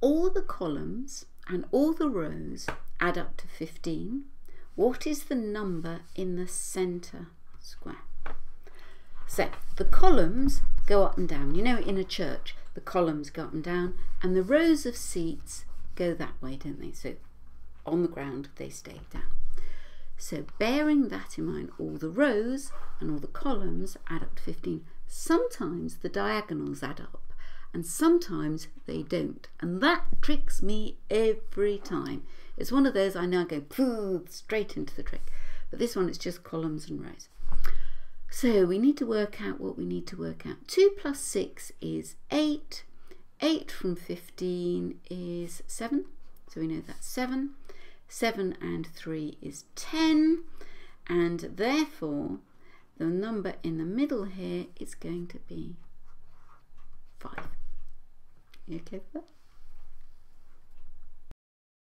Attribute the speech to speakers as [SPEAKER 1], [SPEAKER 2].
[SPEAKER 1] all the columns and all the rows add up to 15, what is the number in the centre square? So the columns go up and down. You know, in a church, the columns go up and down, and the rows of seats go that way, don't they? So on the ground, they stay down. So bearing that in mind, all the rows and all the columns add up to 15. Sometimes the diagonals add up and sometimes they don't. And that tricks me every time. It's one of those I now go straight into the trick. But this one, it's just columns and rows. So we need to work out what we need to work out. 2 plus 6 is 8. 8 from 15 is 7. So we know that's 7. 7 and 3 is 10. And therefore, the number in the middle here is going to be 5. You okay with that?